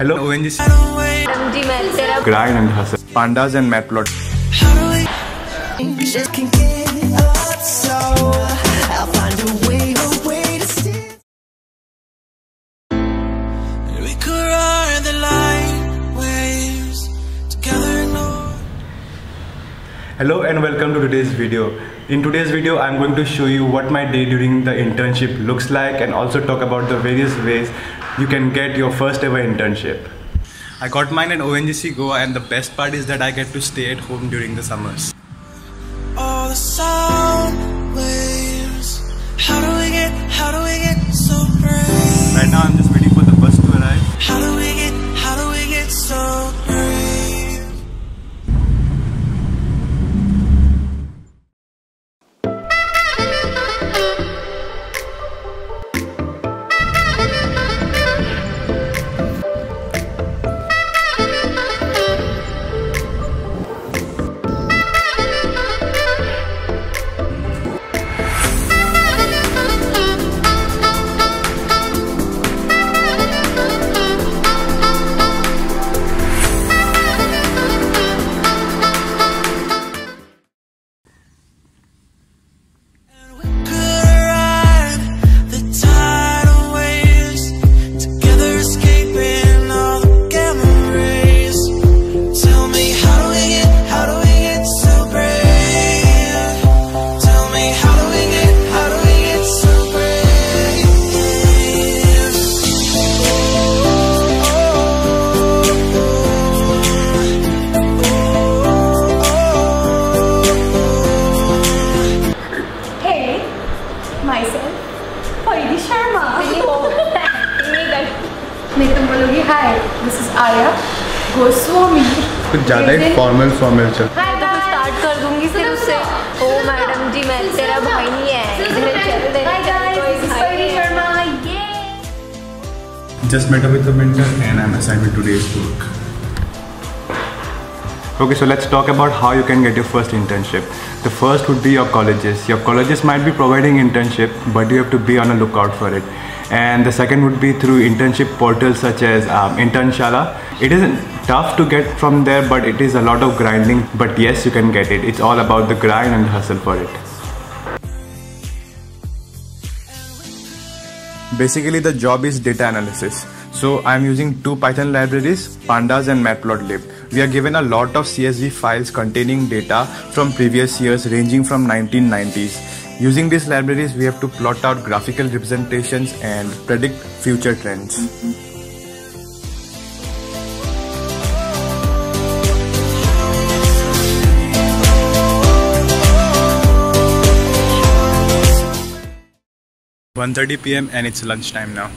Hello, ONGC. Grind and hustle. Pandas and Matplot. Hello and welcome to today's video. In today's video, I'm going to show you what my day during the internship looks like and also talk about the various ways you can get your first ever internship. I got mine at ONGC Goa and the best part is that I get to stay at home during the summers. Arya Goswami कुछ ज़्यादा ही formal formal चल हाय तो मैं start कर दूँगी फिर उससे ओ madam जी मैं तेरा भाई नहीं है इधर चल दे hi guys is Paridi Sharma. ये Just met up with the mentor and I'm assigned with today's work. Okay, so let's talk about how you can get your first internship. The first would be your colleges. Your colleges might be providing internship, but you have to be on a lookout for it. And the second would be through internship portals such as um, Internshala. It isn't tough to get from there, but it is a lot of grinding. But yes, you can get it. It's all about the grind and hustle for it. Basically, the job is data analysis. So I'm using two Python libraries, Pandas and Matplotlib. We are given a lot of CSV files containing data from previous years ranging from 1990s. Using these libraries, we have to plot out graphical representations and predict future trends. One thirty p.m. and it's lunchtime now.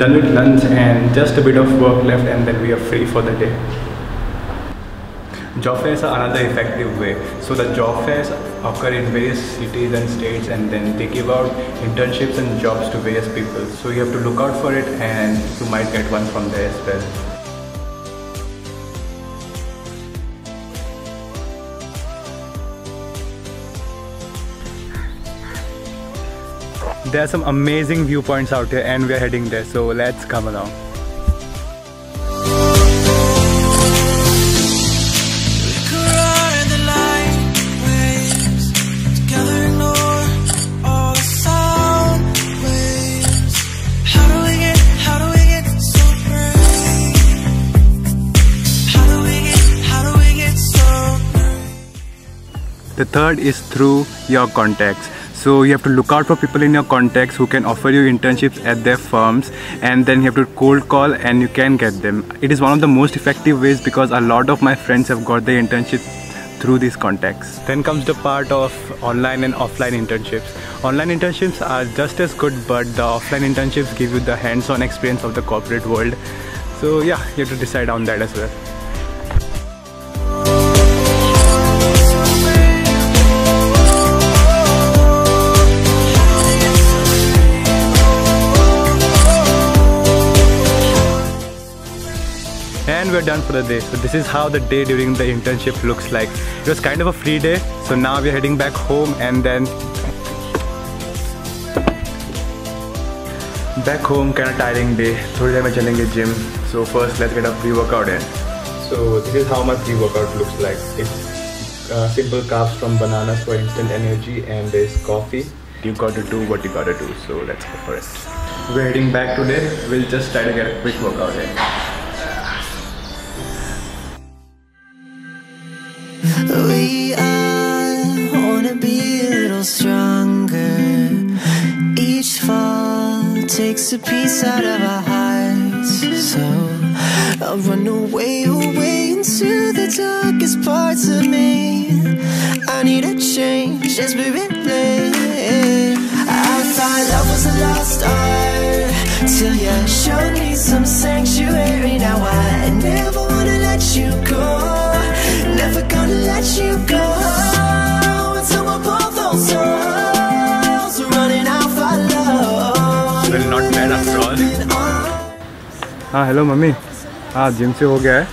Done with lunch and just a bit of work left and then we are free for the day. Job fairs are another effective way. So the job fairs occur in various cities and states and then they give out internships and jobs to various people. So you have to look out for it and you might get one from there as well. There are some amazing viewpoints out here and we are heading there so let's come along. We could ride the light waves together, ignore all the sound waves. How do we get, how do we get so brave? How do we get, how do we get so brave? The third is through your contacts. So you have to look out for people in your contacts who can offer you internships at their firms and then you have to cold call and you can get them. It is one of the most effective ways because a lot of my friends have got their internship through these contacts. Then comes the part of online and offline internships. Online internships are just as good but the offline internships give you the hands-on experience of the corporate world. So yeah, you have to decide on that as well. we're we're done for the day. So this is how the day during the internship looks like. It was kind of a free day. So now we're heading back home and then back home kind of tiring day. थोड़ी देर में चलेंगे gym. So first let's get a pre-workout in. So this is how my pre-workout looks like. It's uh, simple carbs from bananas for instant energy and there's coffee. You got to do what you got to do. So let's go for it. We're heading back today. We'll just try to get a quick workout in. We all wanna be a little stronger. Each fall takes a piece out of our hearts. So I'll run away, away into the darkest parts of me. I need a change, desperately. I thought love was a lost art till you showed me some sanctuary. Now I never wanna let you go. हाँ hello mummy. हाँ gym से हो गया है।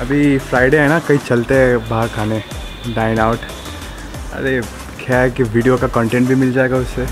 अभी Friday है ना कहीं चलते हैं बाहर खाने डाइन आउट अरे क्या है कि वीडियो का कंटेंट भी मिल जाएगा उससे।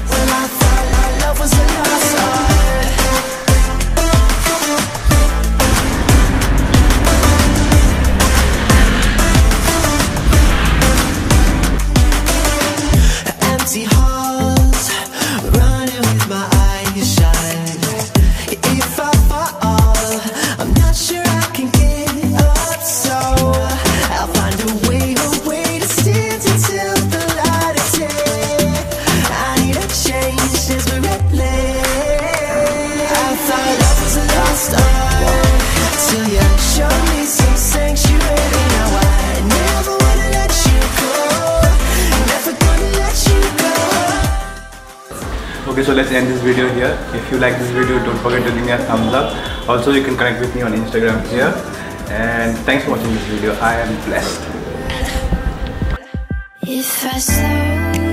Okay, so let's end this video here. If you like this video, don't forget to give me a thumbs up. Also, you can connect with me on Instagram here. And thanks for watching this video. I am blessed. If I slow